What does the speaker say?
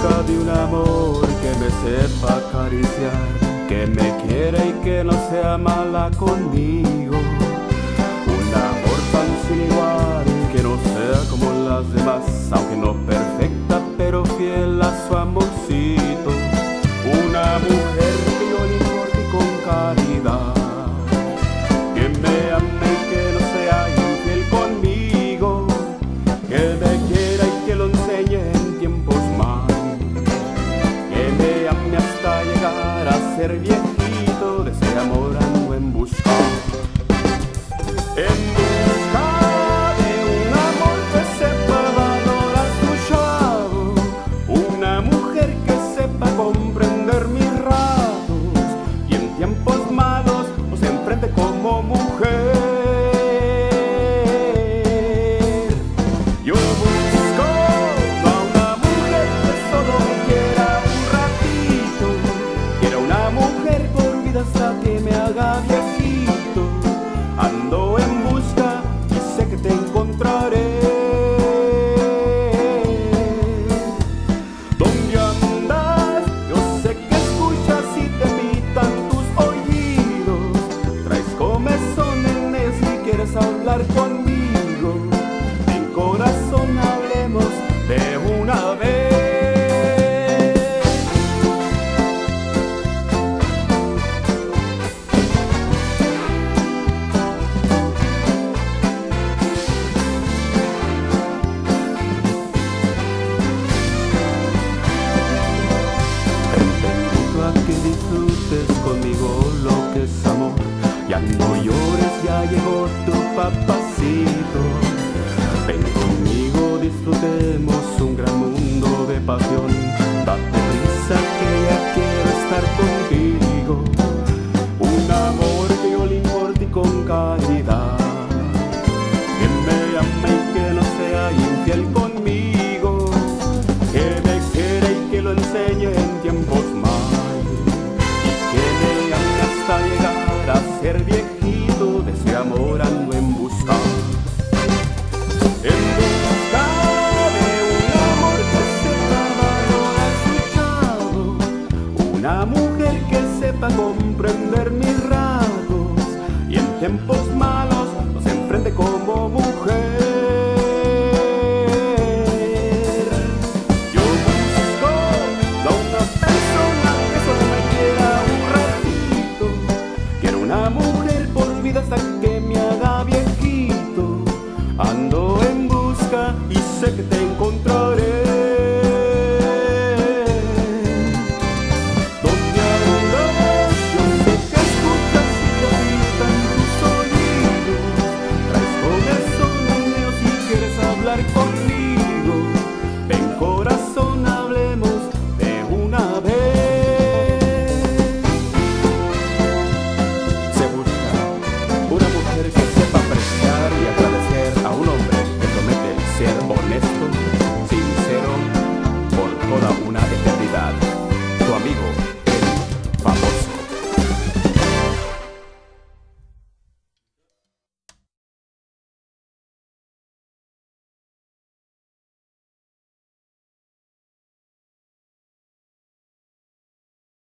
de un amor que me sepa acariciar, que me quiera y que no sea mala conmigo. Un amor tan sin igual, que no sea como las demás, aunque no quieres hablar conmigo. En corazón hablemos de una vez. Que disfrutes conmigo lo que es amor. Ya no llores, ya papacito. Ven conmigo, disfrutemos un gran mundo de pasión. Date prisa que ya quiero estar contigo. Un amor le importe y con caridad. Que me ame y que no sea infiel conmigo. Que me quiera y que lo enseñe en tiempos malos. Y que me ame hasta llegar a ser viejito. De ese amor en busca. En busca de un amor que sepa valorar su chavo. Una mujer que sepa comprender mis rasgos. Y en tiempos malos